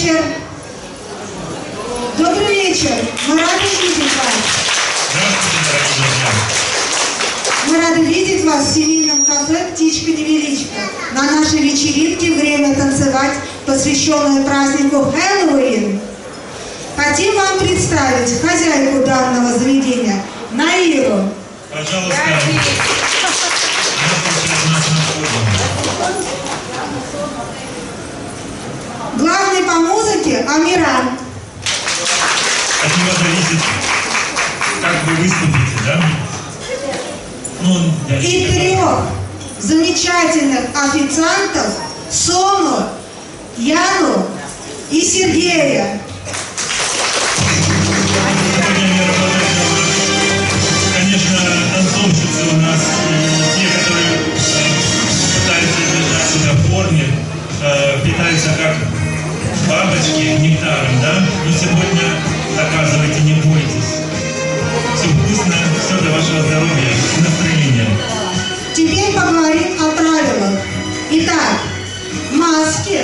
вечер. Добрый вечер. Мы рады видеть вас. Мы рады видеть вас в семейном кафе «Птичка-невеличка». На нашей вечеринке время танцевать, посвященное празднику Хэллоуин. Хотим вам представить хозяйку данного по музыке Амиран. От него зависит, как вы выступите, да? Ну, я И трех замечательных официантов Сому, Яну и Сергея. Конечно, танцовщицы у нас э, те, которые э, пытаются держать себя в форме, э, питаются как бабочки нектаром, да? Но сегодня доказывайте, не бойтесь. Все вкусно, все для вашего здоровья и настроения. Теперь поговорим о правилах. Итак, маски.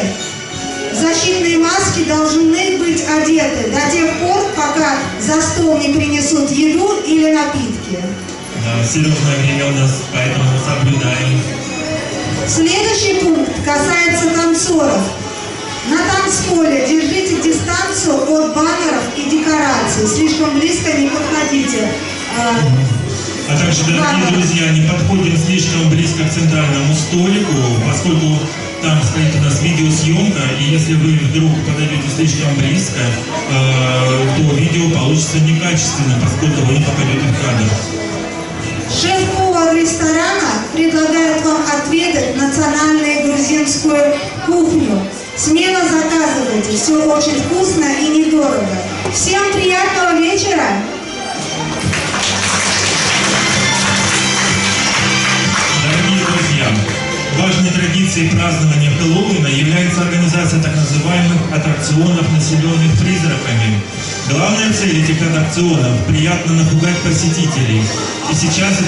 Защитные маски должны быть одеты до тех пор, пока за стол не принесут еду или напитки. Да, серьезное время у нас, поэтому соблюдаем. Следующий пункт касается танцоров. На танцполе держите дистанцию от баннеров и декораций. Слишком близко не подходите. А, А также, дорогие друзья, не подходим слишком близко к центральному столику, поскольку там стоит у нас видеосъемка, и если вы вдруг подойдете слишком близко, э, то видео получится некачественно, поскольку вы не попадете в кадр. Шеф-повар ресторана предлагает вам отведать национальную грузинскую кухню. Смело заказывайте, все очень вкусно и недорого. Всем приятного вечера! Дорогие друзья, важной традицией празднования Хэллоуина является организация так называемых аттракционов, населенных призраками. Главная цель этих аттракционов – приятно напугать посетителей. И сейчас